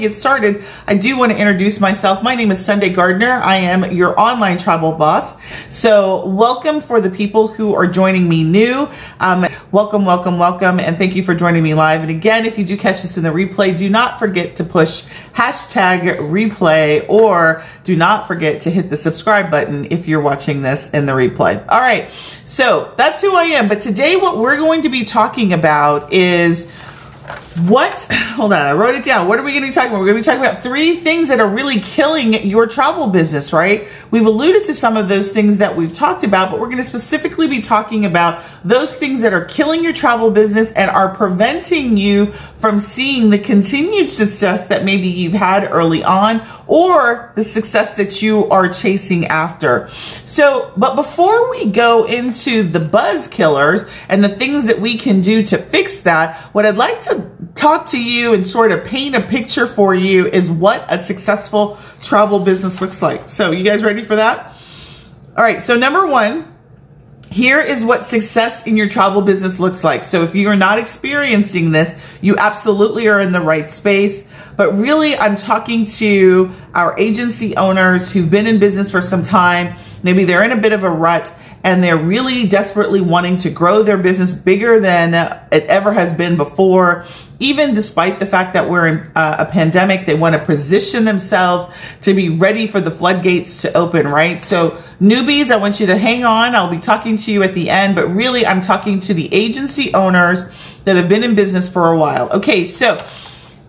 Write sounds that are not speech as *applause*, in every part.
Get started, I do want to introduce myself. My name is Sunday Gardner. I am your online travel boss. So welcome for the people who are joining me new. Um, welcome, welcome, welcome. And thank you for joining me live. And again, if you do catch this in the replay, do not forget to push hashtag replay or do not forget to hit the subscribe button if you're watching this in the replay. All right. So that's who I am. But today what we're going to be talking about is what? Hold on, I wrote it down. What are we going to be talking about? We're going to be talking about three things that are really killing your travel business, right? We've alluded to some of those things that we've talked about, but we're going to specifically be talking about those things that are killing your travel business and are preventing you from seeing the continued success that maybe you've had early on or the success that you are chasing after. So, but before we go into the buzz killers and the things that we can do to fix that, what I'd like to talk to you and sort of paint a picture for you is what a successful travel business looks like. So, you guys ready for that? All right. So, number one, here is what success in your travel business looks like. So if you're not experiencing this, you absolutely are in the right space. But really, I'm talking to our agency owners who've been in business for some time. Maybe they're in a bit of a rut and they're really desperately wanting to grow their business bigger than it ever has been before. Even despite the fact that we're in uh, a pandemic, they want to position themselves to be ready for the floodgates to open, right? So newbies, I want you to hang on. I'll be talking to you at the end, but really I'm talking to the agency owners that have been in business for a while. Okay. So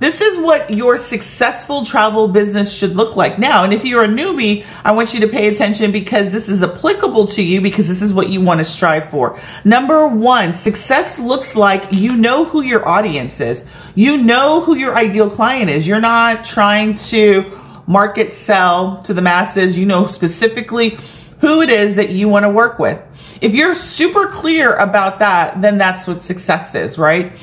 this is what your successful travel business should look like now. And if you're a newbie, I want you to pay attention because this is applicable to you because this is what you want to strive for. Number one, success looks like you know who your audience is. You know who your ideal client is. You're not trying to market sell to the masses. You know specifically who it is that you want to work with. If you're super clear about that, then that's what success is, right?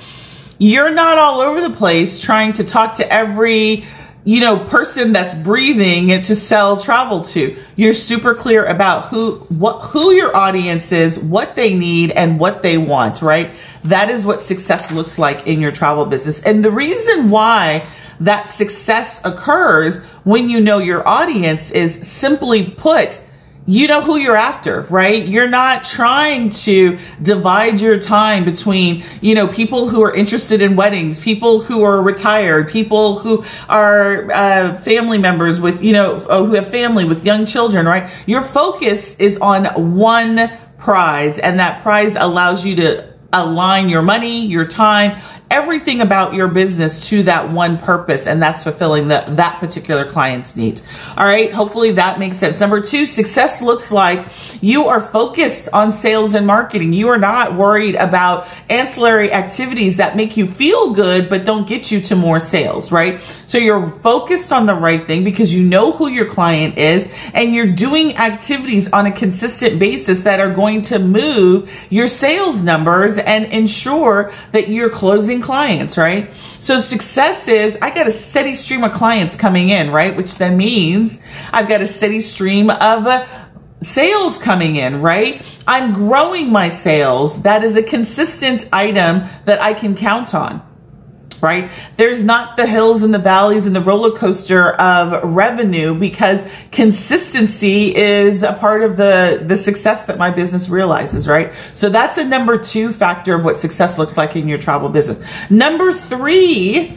You're not all over the place trying to talk to every you know person that's breathing to sell travel to. You're super clear about who what who your audience is what they need and what they want right? That is what success looks like in your travel business. And the reason why that success occurs when you know your audience is simply put you know who you're after, right? You're not trying to divide your time between, you know, people who are interested in weddings, people who are retired, people who are uh, family members with, you know, uh, who have family with young children, right? Your focus is on one prize and that prize allows you to align your money, your time, everything about your business to that one purpose and that's fulfilling the, that particular client's needs. All right. Hopefully that makes sense. Number two, success looks like you are focused on sales and marketing. You are not worried about ancillary activities that make you feel good, but don't get you to more sales, right? So you're focused on the right thing because you know who your client is and you're doing activities on a consistent basis that are going to move your sales numbers and ensure that you're closing clients, right? So success is I got a steady stream of clients coming in, right? Which then means I've got a steady stream of uh, sales coming in, right? I'm growing my sales. That is a consistent item that I can count on right? There's not the hills and the valleys and the roller coaster of revenue because consistency is a part of the, the success that my business realizes, right? So that's a number two factor of what success looks like in your travel business. Number three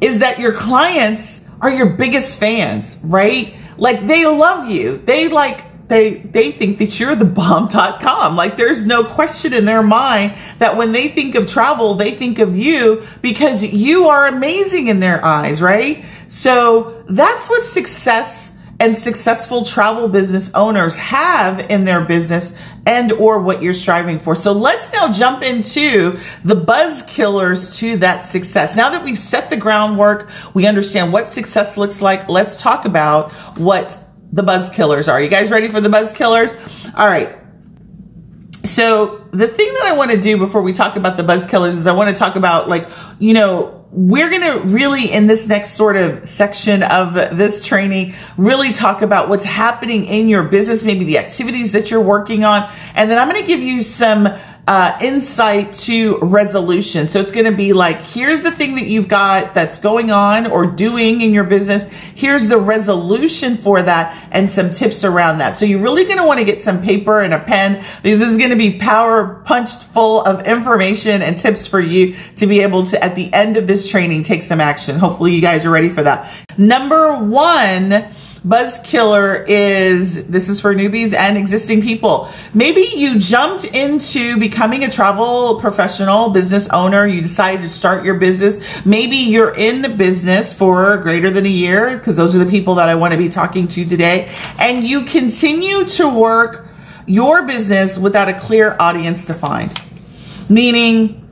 is that your clients are your biggest fans, right? Like they love you. They like they they think that you're the bomb.com. Like there's no question in their mind that when they think of travel, they think of you because you are amazing in their eyes, right? So that's what success and successful travel business owners have in their business and or what you're striving for. So let's now jump into the buzz killers to that success. Now that we've set the groundwork, we understand what success looks like. Let's talk about what the buzz killers are. You guys ready for the buzz killers? All right. So the thing that I want to do before we talk about the buzz killers is I want to talk about like, you know, we're going to really in this next sort of section of this training really talk about what's happening in your business, maybe the activities that you're working on. And then I'm going to give you some uh, insight to resolution. So it's going to be like, here's the thing that you've got that's going on or doing in your business. Here's the resolution for that and some tips around that. So you're really going to want to get some paper and a pen this is going to be power punched full of information and tips for you to be able to, at the end of this training, take some action. Hopefully you guys are ready for that. Number one, buzz killer is this is for newbies and existing people. Maybe you jumped into becoming a travel professional, business owner. You decided to start your business. Maybe you're in the business for greater than a year because those are the people that I want to be talking to today. And you continue to work your business without a clear audience defined. Meaning,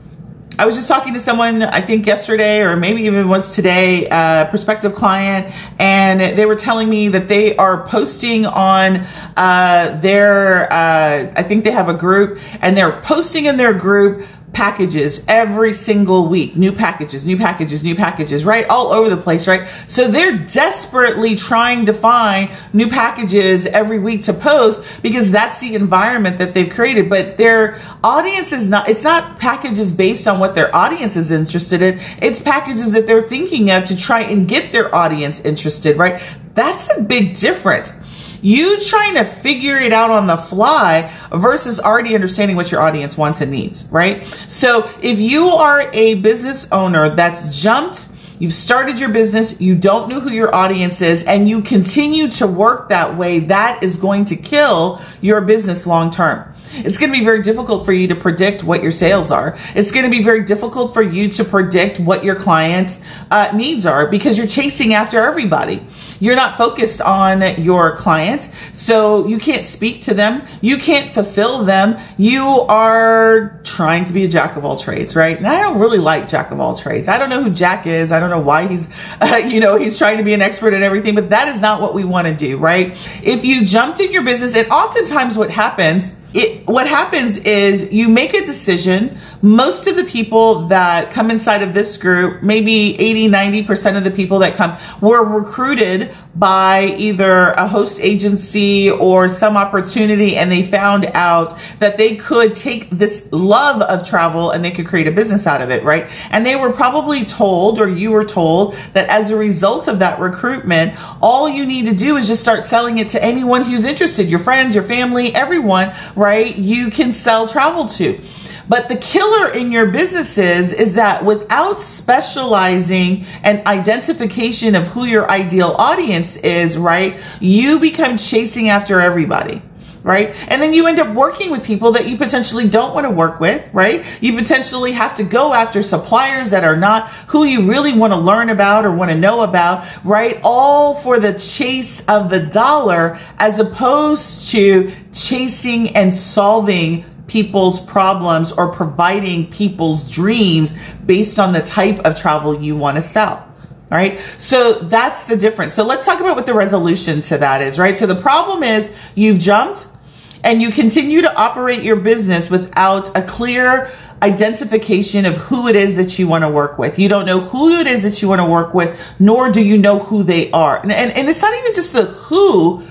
I was just talking to someone, I think yesterday or maybe even was today, a prospective client, and they were telling me that they are posting on uh, their, uh, I think they have a group, and they're posting in their group packages every single week. New packages, new packages, new packages, right? All over the place, right? So they're desperately trying to find new packages every week to post because that's the environment that they've created. But their audience is not, it's not packages based on what their audience is interested in. It's packages that they're thinking of to try and get their audience interested, right? That's a big difference you trying to figure it out on the fly versus already understanding what your audience wants and needs, right? So if you are a business owner that's jumped You've started your business, you don't know who your audience is, and you continue to work that way. That is going to kill your business long term. It's going to be very difficult for you to predict what your sales are. It's going to be very difficult for you to predict what your clients' uh, needs are because you're chasing after everybody. You're not focused on your client, so you can't speak to them. You can't fulfill them. You are trying to be a jack of all trades, right? And I don't really like jack of all trades. I don't know who Jack is. I don't know why he's, *laughs* uh, you know, he's trying to be an expert at everything, but that is not what we want to do, right? If you jumped in your business, and oftentimes what happens it, what happens is you make a decision. Most of the people that come inside of this group, maybe 80, 90% of the people that come were recruited by either a host agency or some opportunity and they found out that they could take this love of travel and they could create a business out of it, right? And they were probably told or you were told that as a result of that recruitment, all you need to do is just start selling it to anyone who's interested, your friends, your family, everyone, right? You can sell travel to. But the killer in your businesses is that without specializing and identification of who your ideal audience is, right, you become chasing after everybody right? And then you end up working with people that you potentially don't want to work with, right? You potentially have to go after suppliers that are not who you really want to learn about or want to know about, right? All for the chase of the dollar as opposed to chasing and solving people's problems or providing people's dreams based on the type of travel you want to sell. All right. So that's the difference. So let's talk about what the resolution to that is, right? So the problem is you've jumped and you continue to operate your business without a clear identification of who it is that you want to work with. You don't know who it is that you want to work with, nor do you know who they are. And, and, and it's not even just the who,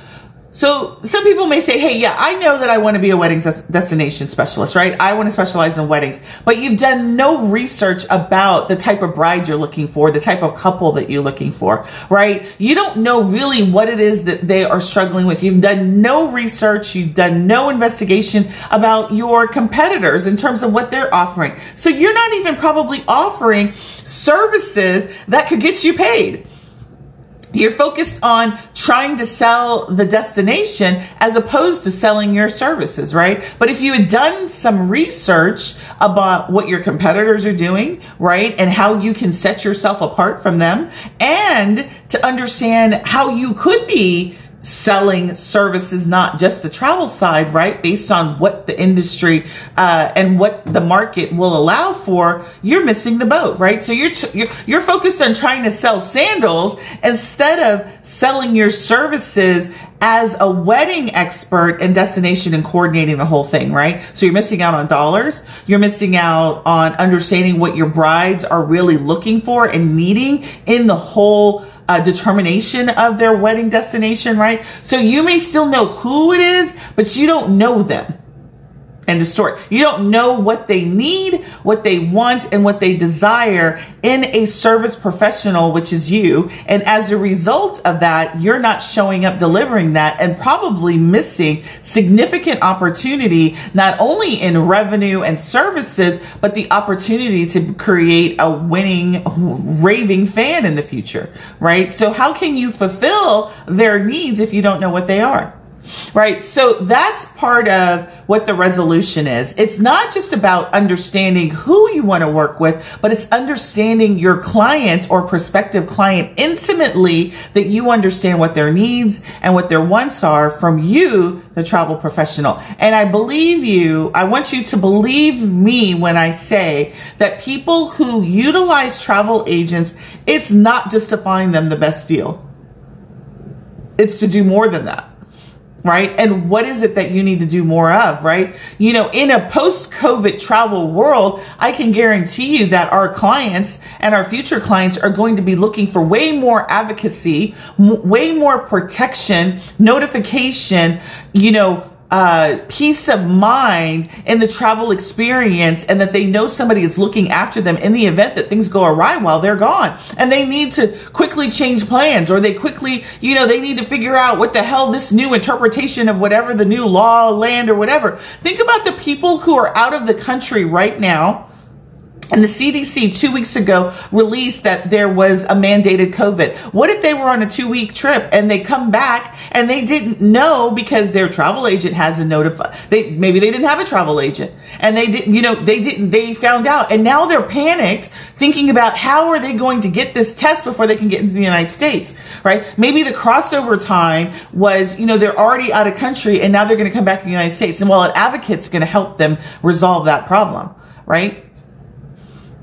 so some people may say, hey, yeah, I know that I want to be a weddings destination specialist, right? I want to specialize in weddings, but you've done no research about the type of bride you're looking for, the type of couple that you're looking for, right? You don't know really what it is that they are struggling with. You've done no research. You've done no investigation about your competitors in terms of what they're offering. So you're not even probably offering services that could get you paid. You're focused on trying to sell the destination as opposed to selling your services, right? But if you had done some research about what your competitors are doing, right? And how you can set yourself apart from them and to understand how you could be selling services, not just the travel side, right? Based on what the industry uh, and what the market will allow for, you're missing the boat, right? So you're, you're you're focused on trying to sell sandals instead of selling your services as a wedding expert and destination and coordinating the whole thing, right? So you're missing out on dollars. You're missing out on understanding what your brides are really looking for and needing in the whole uh, determination of their wedding destination, right? So you may still know who it is, but you don't know them. And distort. You don't know what they need, what they want, and what they desire in a service professional, which is you. And as a result of that, you're not showing up delivering that and probably missing significant opportunity, not only in revenue and services, but the opportunity to create a winning, raving fan in the future, right? So how can you fulfill their needs if you don't know what they are? Right? So that's part of what the resolution is. It's not just about understanding who you want to work with, but it's understanding your client or prospective client intimately that you understand what their needs and what their wants are from you, the travel professional. And I believe you, I want you to believe me when I say that people who utilize travel agents, it's not just to find them the best deal. It's to do more than that right? And what is it that you need to do more of, right? You know, in a post COVID travel world, I can guarantee you that our clients and our future clients are going to be looking for way more advocacy, way more protection, notification, you know, uh, peace of mind in the travel experience and that they know somebody is looking after them in the event that things go awry while they're gone. And they need to quickly change plans or they quickly, you know, they need to figure out what the hell this new interpretation of whatever the new law, land, or whatever. Think about the people who are out of the country right now and the CDC two weeks ago released that there was a mandated COVID. What if they were on a two week trip and they come back and they didn't know because their travel agent hasn't notified. They, maybe they didn't have a travel agent and they didn't, you know, they didn't, they found out and now they're panicked thinking about how are they going to get this test before they can get into the United States, right? Maybe the crossover time was, you know, they're already out of country and now they're going to come back to the United States. And well, an advocate's going to help them resolve that problem, right?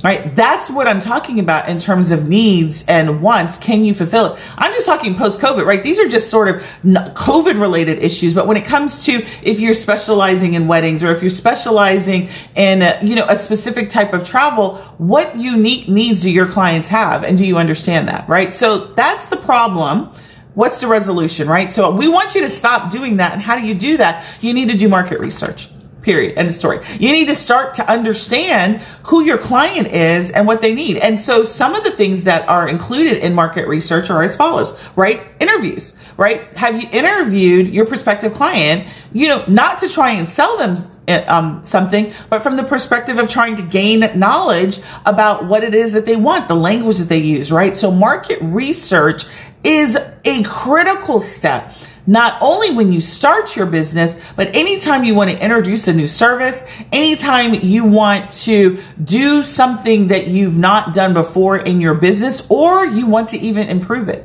Right? That's what I'm talking about in terms of needs and wants. Can you fulfill it? I'm just talking post COVID, right? These are just sort of COVID related issues. But when it comes to if you're specializing in weddings or if you're specializing in, a, you know, a specific type of travel, what unique needs do your clients have? And do you understand that, right? So that's the problem. What's the resolution, right? So we want you to stop doing that. And how do you do that? You need to do market research. Period. End of story. You need to start to understand who your client is and what they need. And so some of the things that are included in market research are as follows, right? Interviews, right? Have you interviewed your prospective client, you know, not to try and sell them eh, um, something, but from the perspective of trying to gain knowledge about what it is that they want, the language that they use, right? So market research is a critical step not only when you start your business, but anytime you want to introduce a new service, anytime you want to do something that you've not done before in your business, or you want to even improve it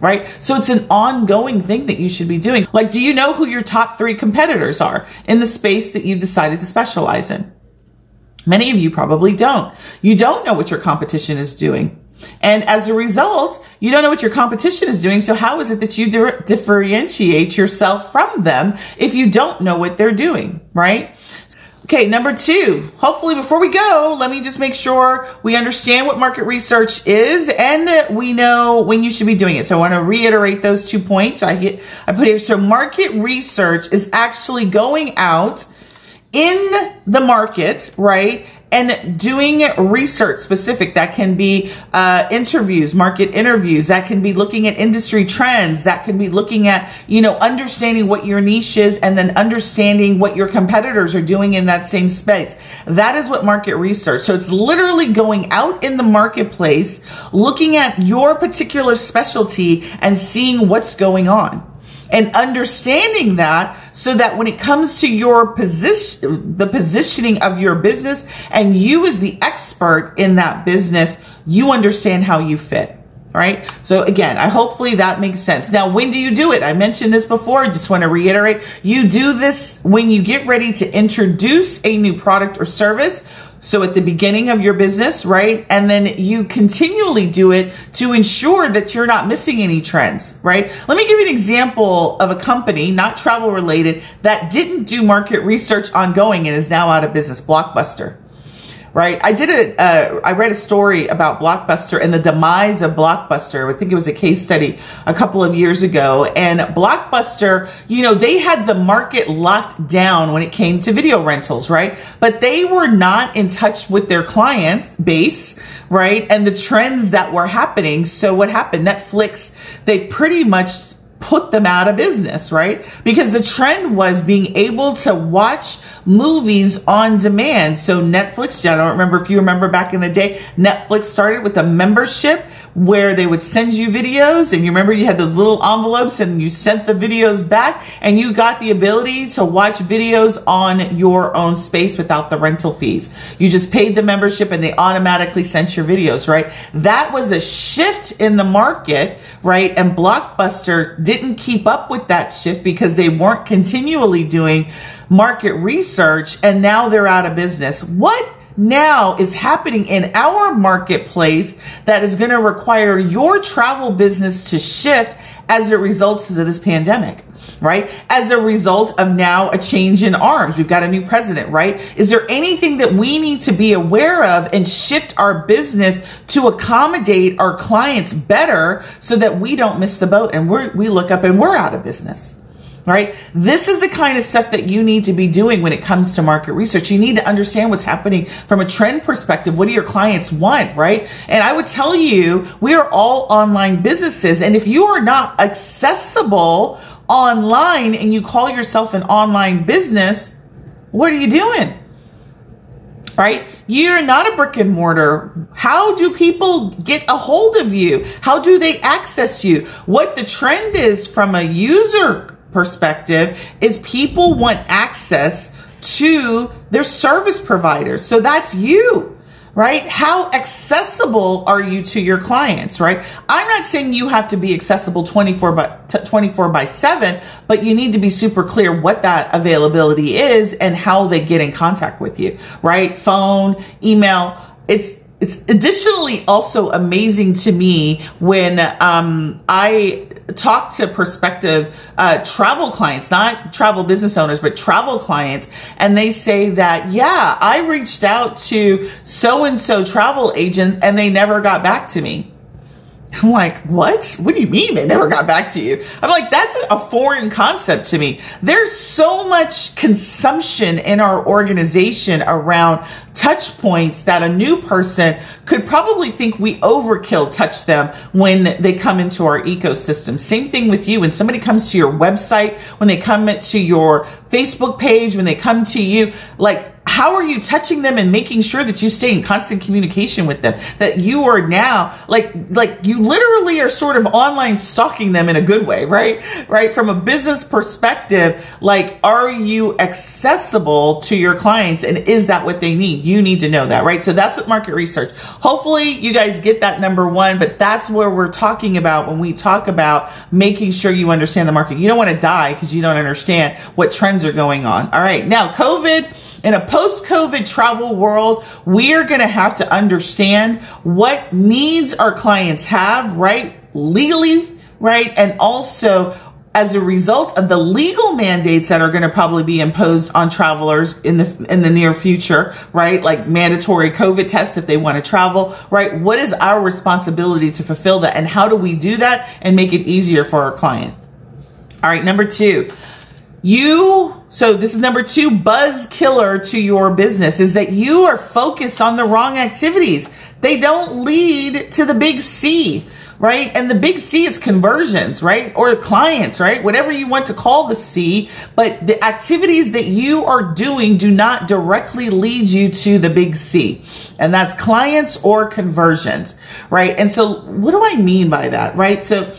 right? So it's an ongoing thing that you should be doing. Like, do you know who your top three competitors are in the space that you've decided to specialize in? Many of you probably don't. You don't know what your competition is doing. And as a result, you don't know what your competition is doing. So how is it that you di- differentiate yourself from them if you don't know what they're doing, right? Okay, number two, hopefully before we go, let me just make sure we understand what market research is and we know when you should be doing it. So I want to reiterate those two points I get, I put here. So market research is actually going out in the market, right? And doing research specific. That can be uh, interviews market interviews. That can be looking at industry trends. That can be looking at you know understanding what your niche is and then understanding what your competitors are doing in that same space. That is what market research. So it's literally going out in the marketplace looking at your particular specialty and seeing what's going on and understanding that so that when it comes to your position, the positioning of your business and you as the expert in that business, you understand how you fit. Right. So again, I hopefully that makes sense. Now, when do you do it? I mentioned this before. I just want to reiterate. You do this when you get ready to introduce a new product or service so at the beginning of your business, right? And then you continually do it to ensure that you're not missing any trends, right? Let me give you an example of a company, not travel related, that didn't do market research ongoing and is now out of business, Blockbuster right? I did a, uh, I read a story about Blockbuster and the demise of Blockbuster. I think it was a case study a couple of years ago. And Blockbuster, you know, they had the market locked down when it came to video rentals, right? But they were not in touch with their client base, right? And the trends that were happening. So what happened? Netflix, they pretty much put them out of business, right? Because the trend was being able to watch movies on demand. So Netflix, I don't remember if you remember back in the day, Netflix started with a membership where they would send you videos and you remember you had those little envelopes and you sent the videos back and you got the ability to watch videos on your own space without the rental fees. You just paid the membership and they automatically sent your videos, right? That was a shift in the market, right? And Blockbuster didn't keep up with that shift because they weren't continually doing market research and now they're out of business. What now is happening in our marketplace that is going to require your travel business to shift as a result of this pandemic? right? As a result of now a change in arms. We've got a new president, right? Is there anything that we need to be aware of and shift our business to accommodate our clients better so that we don't miss the boat and we we look up and we're out of business? Right? This is the kind of stuff that you need to be doing when it comes to market research. You need to understand what's happening from a trend perspective. What do your clients want, right? And I would tell you, we are all online businesses. And if you are not accessible online and you call yourself an online business, what are you doing? right? You're not a brick and mortar. How do people get a hold of you? How do they access you? What the trend is from a user perspective is people want access to their service providers. So that's you, right? How accessible are you to your clients, right? I'm not saying you have to be accessible 24 by 24 by 7, but you need to be super clear what that availability is and how they get in contact with you, right? Phone, email. It's it's additionally also amazing to me when um, I talk to prospective uh, travel clients, not travel business owners, but travel clients, and they say that, yeah, I reached out to so and so travel agent and they never got back to me. I'm like, what? What do you mean they never got back to you? I'm like, that's a foreign concept to me. There's so much consumption in our organization around touch points that a new person could probably think we overkill touch them when they come into our ecosystem. Same thing with you. When somebody comes to your website, when they come to your Facebook page, when they come to you, like how are you touching them and making sure that you stay in constant communication with them? That you are now like like you literally are sort of online stalking them in a good way right? Right? From a business perspective like are you accessible to your clients and is that what they need? You need to know that right? So that's what market research. Hopefully you guys get that number one but that's where we're talking about when we talk about making sure you understand the market. You don't want to die because you don't understand what trends are going on. All right now covid in a post COVID travel world, we are going to have to understand what needs our clients have, right? Legally, right? And also as a result of the legal mandates that are going to probably be imposed on travelers in the in the near future, right? Like mandatory COVID tests if they want to travel, right? What is our responsibility to fulfill that and how do we do that and make it easier for our client? All right, number 2. You so this is number two buzz killer to your business is that you are focused on the wrong activities. They don't lead to the big C, right? And the big C is conversions, right? Or clients, right? Whatever you want to call the C, but the activities that you are doing do not directly lead you to the big C. And that's clients or conversions, right? And so what do I mean by that, right? So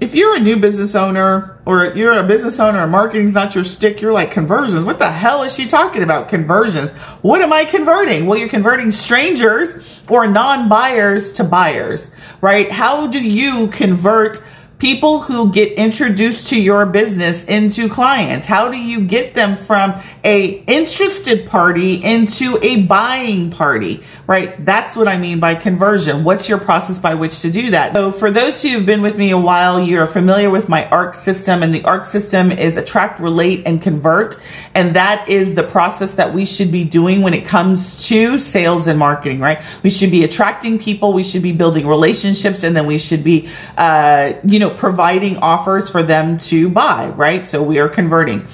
if you're a new business owner or you're a business owner and marketing's not your stick, you're like conversions. What the hell is she talking about? Conversions. What am I converting? Well, you're converting strangers or non-buyers to buyers, right? How do you convert people who get introduced to your business into clients? How do you get them from a interested party into a buying party, right? That's what I mean by conversion. What's your process by which to do that? So for those who've been with me a while, you're familiar with my ARC system and the ARC system is attract, relate, and convert. And that is the process that we should be doing when it comes to sales and marketing, right? We should be attracting people. We should be building relationships and then we should be, uh, you know, providing offers for them to buy, right? So we are converting.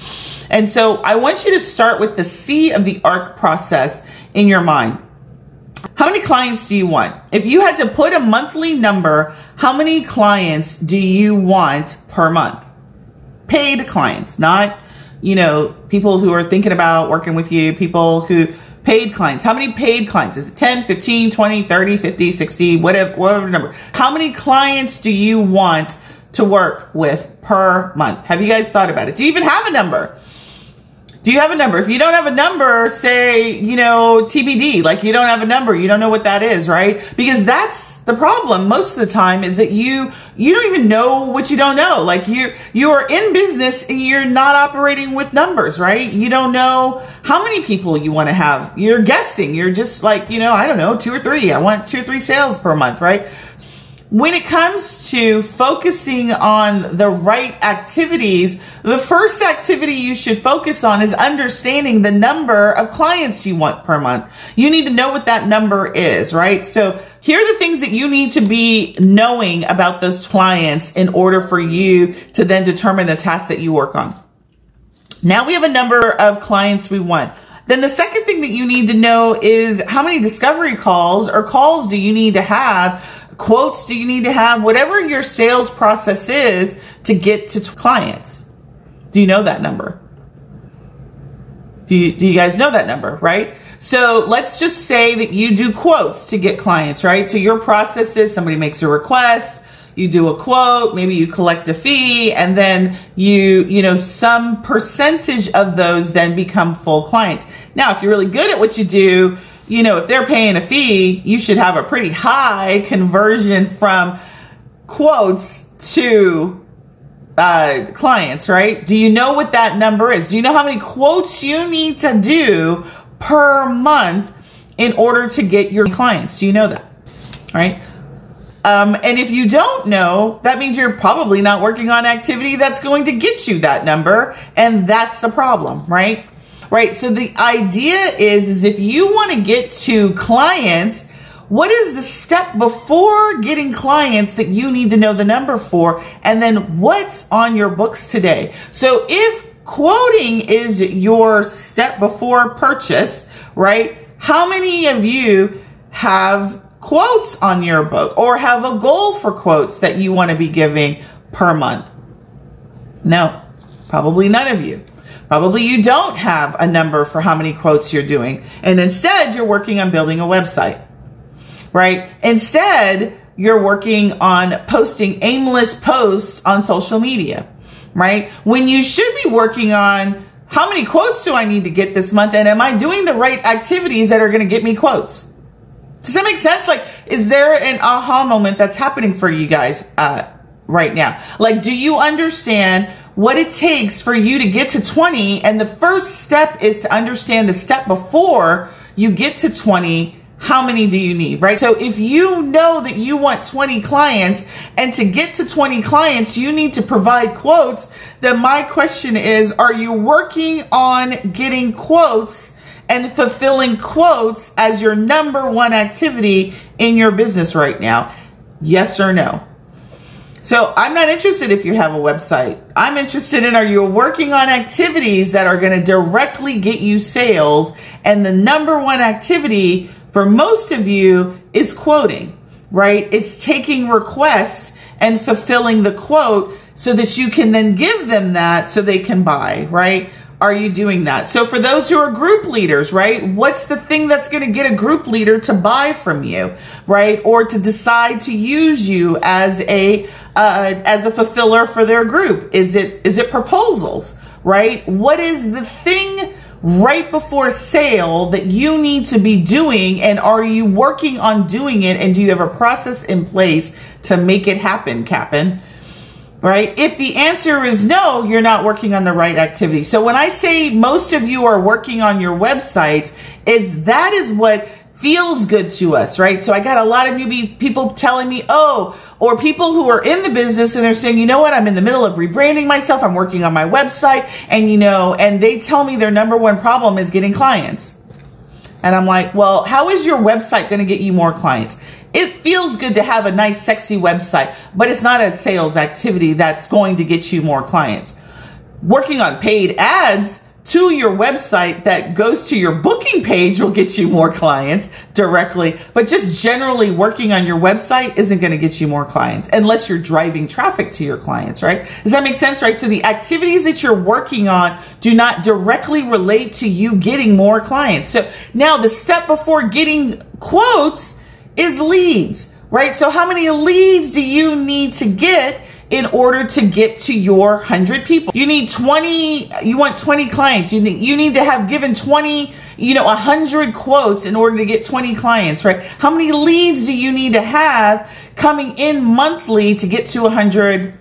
And so I want you to start with the C of the ARC process in your mind. How many clients do you want? If you had to put a monthly number, how many clients do you want per month? Paid clients, not, you know, people who are thinking about working with you, people who paid clients. How many paid clients? Is it 10, 15, 20, 30, 50, 60, whatever, whatever number? How many clients do you want to work with per month? Have you guys thought about it? Do you even have a number? Do you have a number? If you don't have a number, say, you know, TBD, like you don't have a number, you don't know what that is, right? Because that's the problem most of the time is that you, you don't even know what you don't know. Like you, you are in business and you're not operating with numbers, right? You don't know how many people you want to have. You're guessing. You're just like, you know, I don't know, two or three. I want two or three sales per month, right? When it comes to focusing on the right activities, the first activity you should focus on is understanding the number of clients you want per month. You need to know what that number is, right? So here are the things that you need to be knowing about those clients in order for you to then determine the tasks that you work on. Now we have a number of clients we want. Then the second thing that you need to know is how many discovery calls or calls do you need to have quotes do you need to have? Whatever your sales process is to get to clients. Do you know that number? Do you, do you guys know that number, right? So let's just say that you do quotes to get clients, right? So your process is somebody makes a request, you do a quote, maybe you collect a fee, and then you, you know, some percentage of those then become full clients. Now, if you're really good at what you do, you know, if they're paying a fee, you should have a pretty high conversion from quotes to uh, clients, right? Do you know what that number is? Do you know how many quotes you need to do per month in order to get your clients? Do you know that? Right? Um, and if you don't know, that means you're probably not working on activity that's going to get you that number. And that's the problem, right? Right? So the idea is, is if you want to get to clients, what is the step before getting clients that you need to know the number for? And then what's on your books today? So if quoting is your step before purchase, right? How many of you have quotes on your book or have a goal for quotes that you want to be giving per month? No, probably none of you. Probably you don't have a number for how many quotes you're doing. And instead, you're working on building a website, right? Instead, you're working on posting aimless posts on social media, right? When you should be working on how many quotes do I need to get this month? And am I doing the right activities that are going to get me quotes? Does that make sense? Like, is there an aha moment that's happening for you guys uh, right now? Like, do you understand what it takes for you to get to 20. And the first step is to understand the step before you get to 20 how many do you need, right? So if you know that you want 20 clients and to get to 20 clients, you need to provide quotes, then my question is, are you working on getting quotes and fulfilling quotes as your number one activity in your business right now? Yes or no? So I'm not interested if you have a website. I'm interested in are you working on activities that are going to directly get you sales? And the number one activity for most of you is quoting, right? It's taking requests and fulfilling the quote so that you can then give them that so they can buy, right? Are you doing that? So for those who are group leaders, right? What's the thing that's going to get a group leader to buy from you, right? Or to decide to use you as a uh, as a fulfiller for their group? Is it is it proposals, right? What is the thing right before sale that you need to be doing and are you working on doing it and do you have a process in place to make it happen, Cap'n? Right? If the answer is no, you're not working on the right activity. So when I say most of you are working on your websites, is that is what feels good to us, right? So I got a lot of newbie people telling me, oh, or people who are in the business and they're saying, you know what, I'm in the middle of rebranding myself. I'm working on my website and you know, and they tell me their number one problem is getting clients. And I'm like, well, how is your website going to get you more clients? It feels good to have a nice, sexy website, but it's not a sales activity that's going to get you more clients. Working on paid ads to your website that goes to your booking page will get you more clients directly. But just generally working on your website isn't going to get you more clients unless you're driving traffic to your clients, right? Does that make sense, right? So the activities that you're working on do not directly relate to you getting more clients. So now the step before getting quotes is leads, right? So how many leads do you need to get in order to get to your 100 people. You need 20, you want 20 clients. You need, you need to have given 20, you know, 100 quotes in order to get 20 clients, right? How many leads do you need to have coming in monthly to get to 100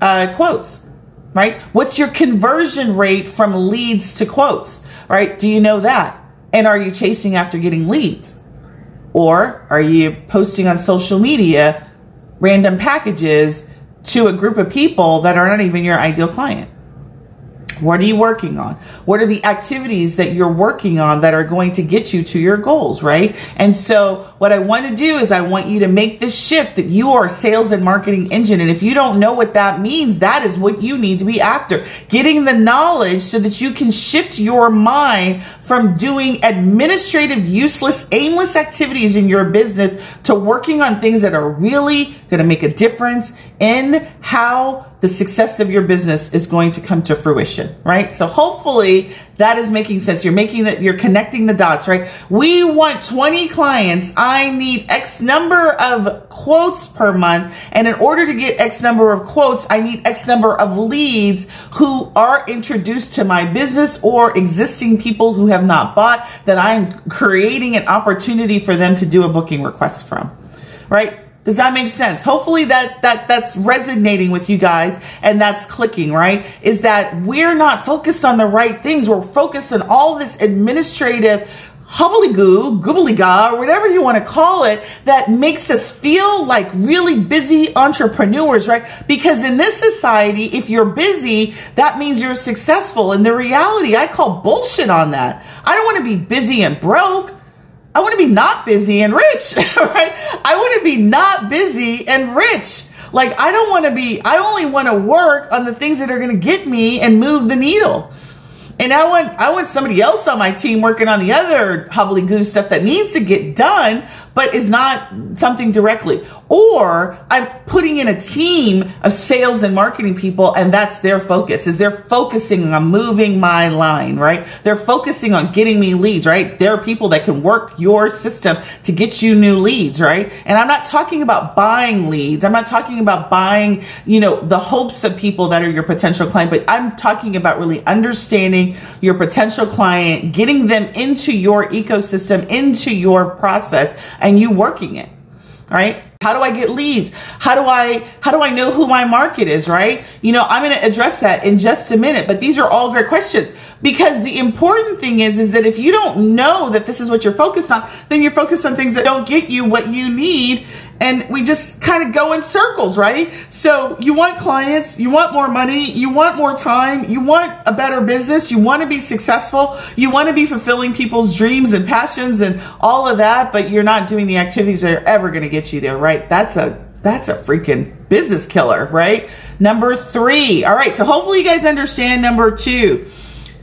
uh, quotes? Right? What's your conversion rate from leads to quotes? Right? Do you know that? And are you chasing after getting leads? Or are you posting on social media random packages to a group of people that are not even your ideal client. What are you working on? What are the activities that you're working on that are going to get you to your goals, right? And so what I want to do is I want you to make this shift that you are a sales and marketing engine. And if you don't know what that means, that is what you need to be after. Getting the knowledge so that you can shift your mind from doing administrative, useless, aimless activities in your business to working on things that are really going to make a difference in how the success of your business is going to come to fruition, right? So hopefully that is making sense. You're making that, you're connecting the dots, right? We want 20 clients. I need X number of quotes per month. And in order to get X number of quotes, I need X number of leads who are introduced to my business or existing people who have not bought that I'm creating an opportunity for them to do a booking request from, right? Does that make sense? Hopefully that that that's resonating with you guys and that's clicking, right? Is that we're not focused on the right things. We're focused on all this administrative hubbly-goo, goobly-ga, or whatever you want to call it, that makes us feel like really busy entrepreneurs, right? Because in this society, if you're busy, that means you're successful. And the reality, I call bullshit on that. I don't want to be busy and broke. I want to be not busy and rich, *laughs* right? I want to be not busy and rich. Like, I don't want to be, I only want to work on the things that are going to get me and move the needle. And I want I want somebody else on my team working on the other hobbly goose stuff that needs to get done, but is not something directly. Or I'm putting in a team of sales and marketing people and that's their focus is they're focusing on moving my line, right? They're focusing on getting me leads, right? There are people that can work your system to get you new leads, right? And I'm not talking about buying leads. I'm not talking about buying, you know, the hopes of people that are your potential client, but I'm talking about really understanding your potential client, getting them into your ecosystem, into your process and you working it, right? How do I get leads? How do I how do I know who my market is, right? You know, I'm going to address that in just a minute, but these are all great questions because the important thing is is that if you don't know that this is what you're focused on, then you're focused on things that don't get you what you need and we just kind of go in circles, right? So you want clients, you want more money, you want more time, you want a better business, you want to be successful, you want to be fulfilling people's dreams and passions and all of that, but you're not doing the activities that are ever going to get you there, right? That's a that's a freaking business killer, right? Number 3. All right, so hopefully you guys understand number 2.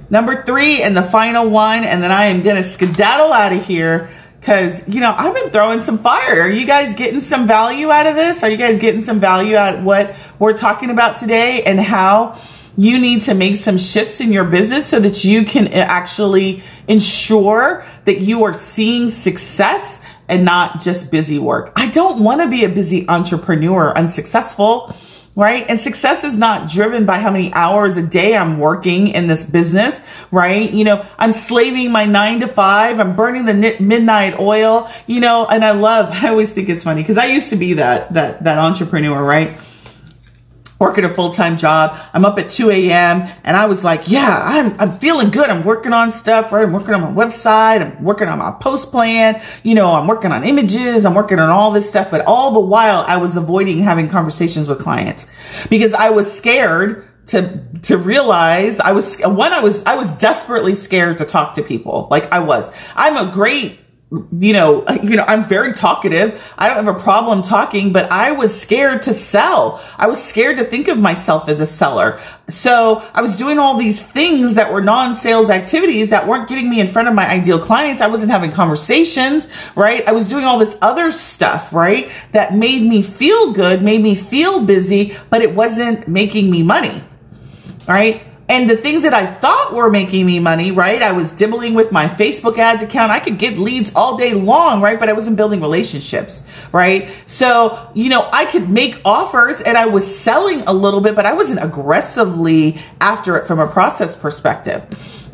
Number 3 and the final one and then I am going to skedaddle out of here Cause, you know, I've been throwing some fire. Are you guys getting some value out of this? Are you guys getting some value out of what we're talking about today and how you need to make some shifts in your business so that you can eh, actually ensure that you are seeing success and not just busy work. I don't want to be a busy entrepreneur, unsuccessful right? And success is not driven by how many hours a day I'm working in this business, right? You know, I'm slaving my nine to five. I'm burning the midnight oil, you know, and I love, *laughs* I always think it's funny because I used to be that, that, that entrepreneur, right? Working a full-time job. I'm up at 2 a.m. and I was like, yeah, I'm, I'm feeling good. I'm working on stuff, right? I'm working on my website. I'm working on my post plan. You know, I'm working on images. I'm working on all this stuff. But all the while I was avoiding having conversations with clients because I was scared to to realize I was one I was I was desperately scared to talk to people like I was I'm a great you know, *laughs* you know, I'm very talkative. I don't have a problem talking, but I was scared to sell. I was scared to think of myself as a seller. So I was doing all these things that were non-sales activities that weren't getting me in front of my ideal clients. I wasn't having conversations, right? I was doing all this other stuff, right? That made me feel good, made me feel busy, but it wasn't making me money, right? And the things that I thought were making me money, right? I was dibbling with my Facebook ads account. I could get leads all day long, right? But I wasn't building relationships, right? So, you know, I could make offers and I was selling a little bit, but I wasn't aggressively after it from a process perspective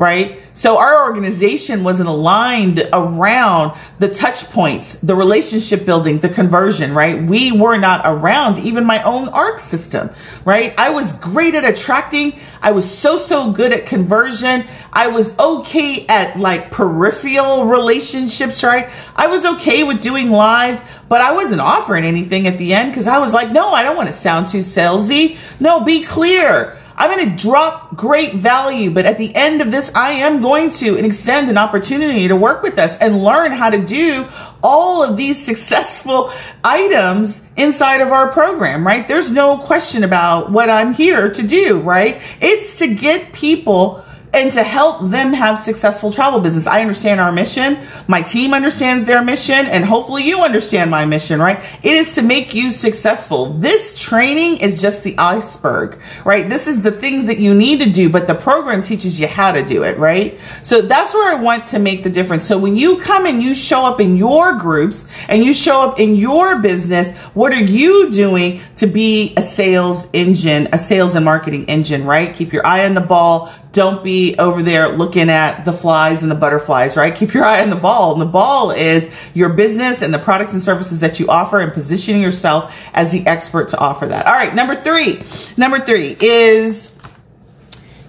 right? So our organization wasn't aligned around the touch points, the relationship building, the conversion, right? We were not around even my own ARC system, right? I was great at attracting. I was so, so good at conversion. I was okay at like peripheral relationships, right? I was okay with doing lives, but I wasn't offering anything at the end because I was like, no, I don't want to sound too salesy. No, be clear. I'm going to drop great value, but at the end of this, I am going to extend an opportunity to work with us and learn how to do all of these successful items inside of our program, right? There's no question about what I'm here to do, right? It's to get people and to help them have successful travel business. I understand our mission. My team understands their mission and hopefully you understand my mission, right? It is to make you successful. This training is just the iceberg, right? This is the things that you need to do, but the program teaches you how to do it, right? So that's where I want to make the difference. So when you come and you show up in your groups and you show up in your business, what are you doing to be a sales engine, a sales and marketing engine, right? Keep your eye on the ball don't be over there looking at the flies and the butterflies, right? Keep your eye on the ball. And the ball is your business and the products and services that you offer and positioning yourself as the expert to offer that. All right. Number three, number three is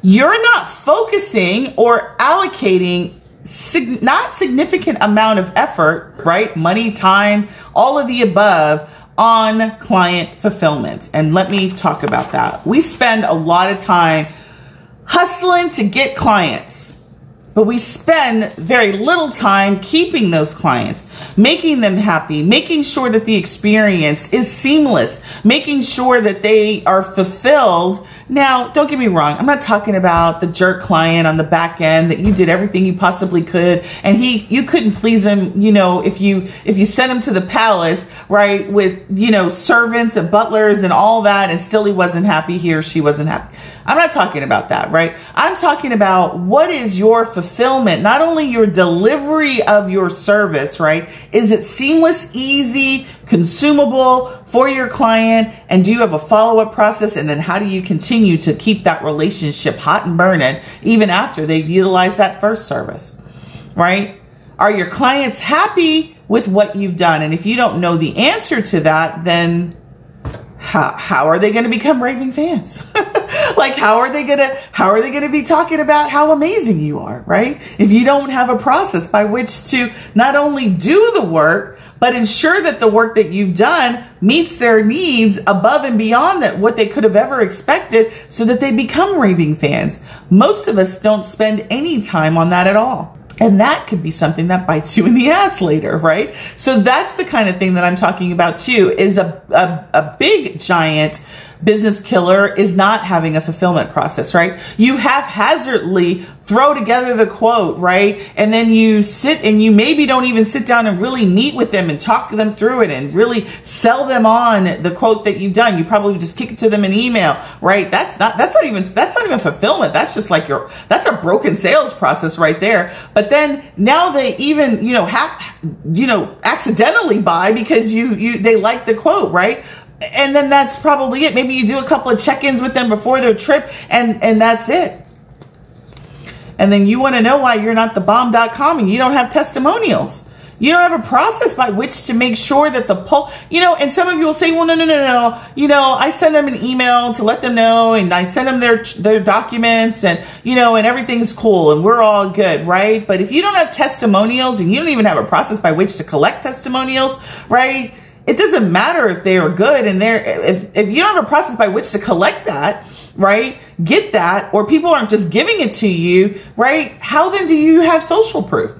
you're not focusing or allocating sig- not significant amount of effort, right? Money, time, all of the above on client fulfillment. And let me talk about that. We spend a lot of time hustling to get clients. But we spend very little time keeping those clients, making them happy, making sure that the experience is seamless, making sure that they are fulfilled. Now, don't get me wrong. I'm not talking about the jerk client on the back end that you did everything you possibly could and he you couldn't please him, you know, if you if you sent him to the palace, right, with, you know, servants and butlers and all that and still he wasn't happy, he or she wasn't happy. I'm not talking about that, right? I'm talking about what is your fulfillment, not only your delivery of your service, right? Is it seamless, easy, consumable for your client? And do you have a follow up process? And then how do you continue to keep that relationship hot and burning even after they've utilized that first service, right? Are your clients happy with what you've done? And if you don't know the answer to that, then how, how are they going to become raving fans? *laughs* like how are they gonna how are they gonna be talking about how amazing you are right? If you don't have a process by which to not only do the work but ensure that the work that you've done meets their needs above and beyond that what they could have ever expected so that they become raving fans. Most of us don't spend any time on that at all. And that could be something that bites you in the ass later, right? So that's the kind of thing that I'm talking about too, is a, a, a big giant business killer is not having a fulfillment process, right? You haphazardly throw together the quote, right? And then you sit and you maybe don't even sit down and really meet with them and talk them through it and really sell them on the quote that you've done. You probably just kick it to them in email, right? That's not, that's not even, that's not even fulfillment. That's just like your, that's a broken sales process right there. But then now they even, you know, have, you know, accidentally buy because you, you, they like the quote, right? And then that's probably it. Maybe you do a couple of check-ins with them before their trip and and that's it. And then you want to know why you're not the bomb.com and you don't have testimonials. You don't have a process by which to make sure that the poll, you know, and some of you will say, well, no, no, no, no. You know, I send them an email to let them know and I send them their, their documents and, you know, and everything's cool and we're all good, right? But if you don't have testimonials and you don't even have a process by which to collect testimonials, right? It doesn't matter if they are good and they're, if, if you don't have a process by which to collect that, right? Get that, or people aren't just giving it to you, right? How then do you have social proof?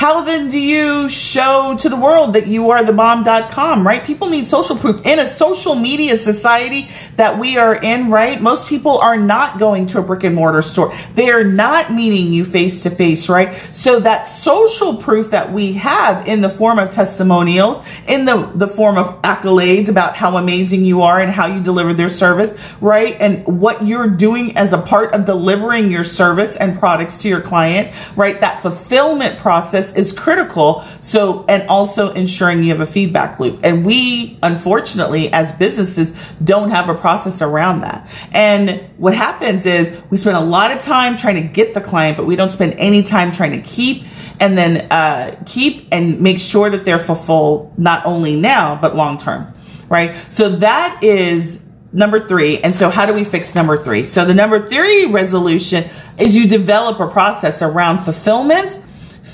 How then do you show to the world that you are the bomb.com, right? People need social proof in a social media society that we are in, right? Most people are not going to a brick and mortar store. They are not meeting you face to face, right? So that social proof that we have in the form of testimonials, in the, the form of accolades about how amazing you are and how you deliver their service, right? And what you're doing as a part of delivering your service and products to your client, right? That fulfillment is critical. So, and also ensuring you have a feedback loop. And we, unfortunately, as businesses, don't have a process around that. And what happens is we spend a lot of time trying to get the client, but we don't spend any time trying to keep and then uh, keep and make sure that they're fulfilled not only now, but long term. Right. So that is number three. And so how do we fix number three? So the number three resolution is you develop a process around fulfillment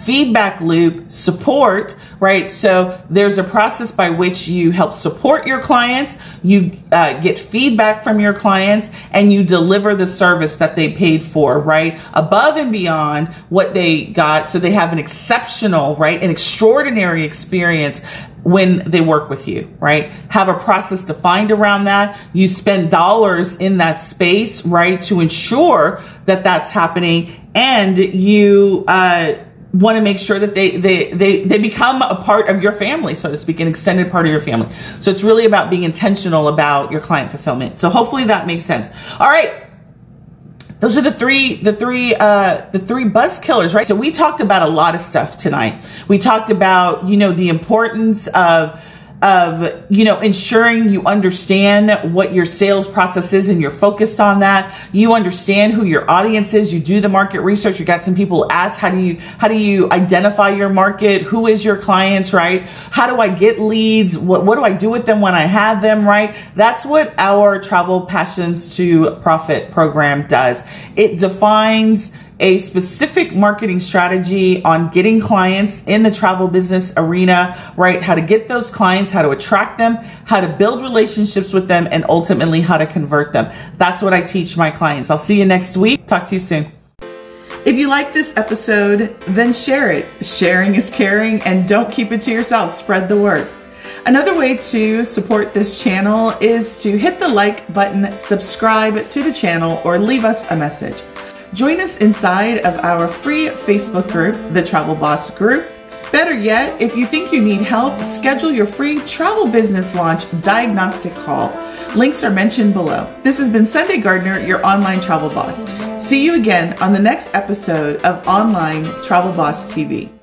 feedback loop support, right? So there's a process by which you help support your clients, you uh, get feedback from your clients, and you deliver the service that they paid for, right? Above and beyond what they got. So they have an exceptional, right? An extraordinary experience when they work with you, right? Have a process defined around that. You spend dollars in that space, right? To ensure that that's happening and you, uh, want to make sure that they, they, they, they become a part of your family, so to speak, an extended part of your family. So it's really about being intentional about your client fulfillment. So hopefully that makes sense. All right. Those are the three, the three, uh, the three buzz killers, right? So we talked about a lot of stuff tonight. We talked about, you know, the importance of, of, you know, ensuring you understand what your sales process is and you're focused on that. You understand who your audience is. You do the market research. You got some people ask, how do you, how do you identify your market? Who is your clients, right? How do I get leads? What, what do I do with them when I have them, right? That's what our travel passions to profit program does. It defines a specific marketing strategy on getting clients in the travel business arena, right? How to get those clients, how to attract them, how to build relationships with them, and ultimately how to convert them. That's what I teach my clients. I'll see you next week. Talk to you soon. If you like this episode, then share it. Sharing is caring, and don't keep it to yourself. Spread the word. Another way to support this channel is to hit the like button, subscribe to the channel, or leave us a message. Join us inside of our free Facebook group, the Travel Boss Group. Better yet, if you think you need help, schedule your free travel business launch diagnostic call. Links are mentioned below. This has been Sunday Gardner, your online travel boss. See you again on the next episode of Online Travel Boss TV.